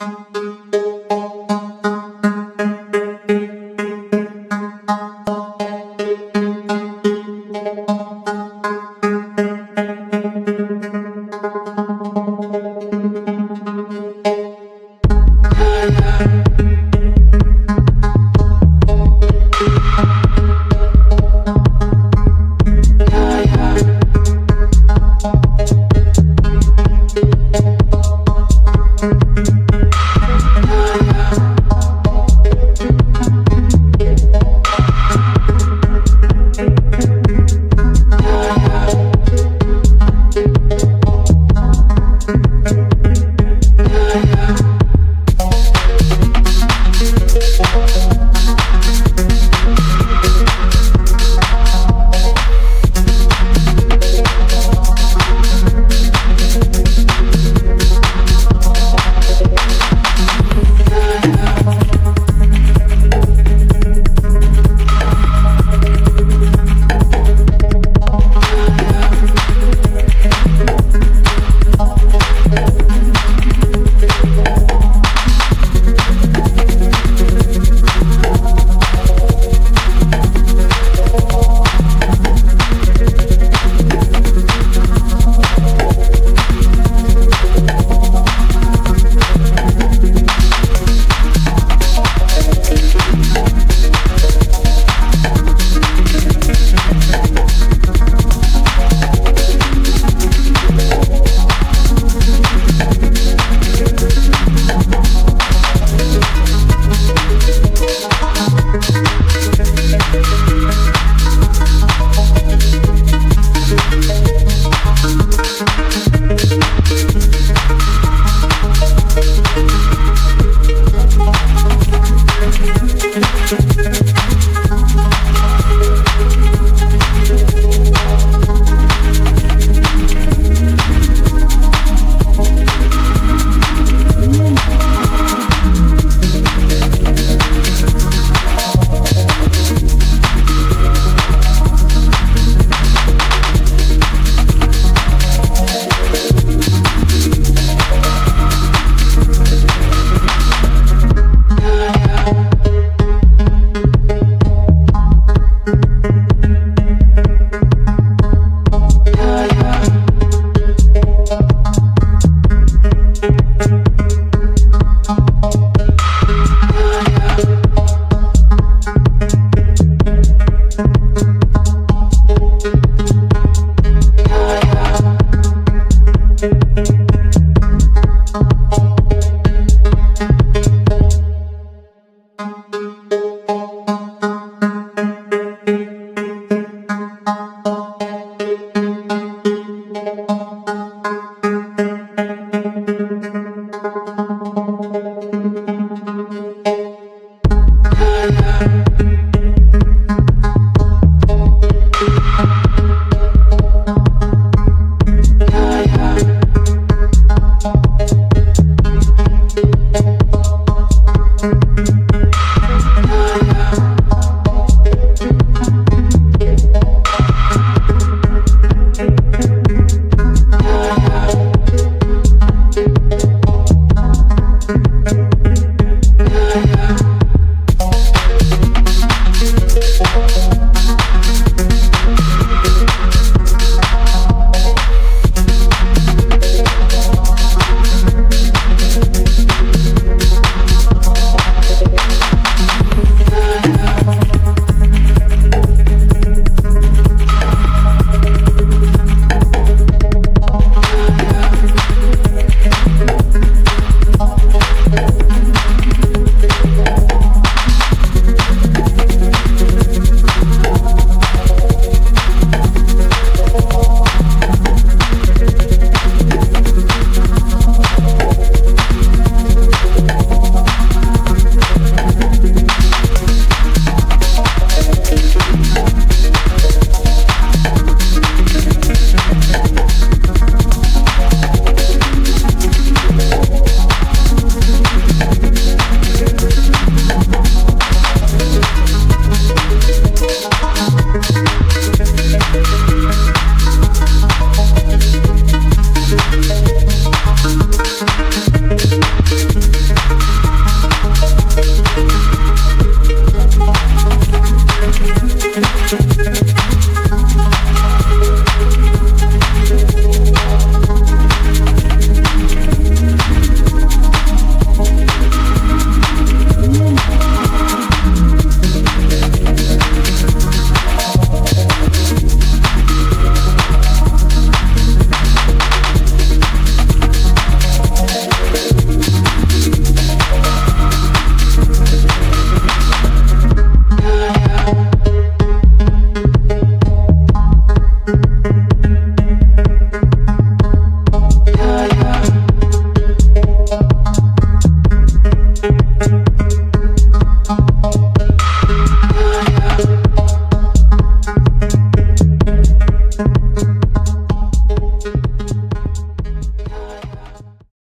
you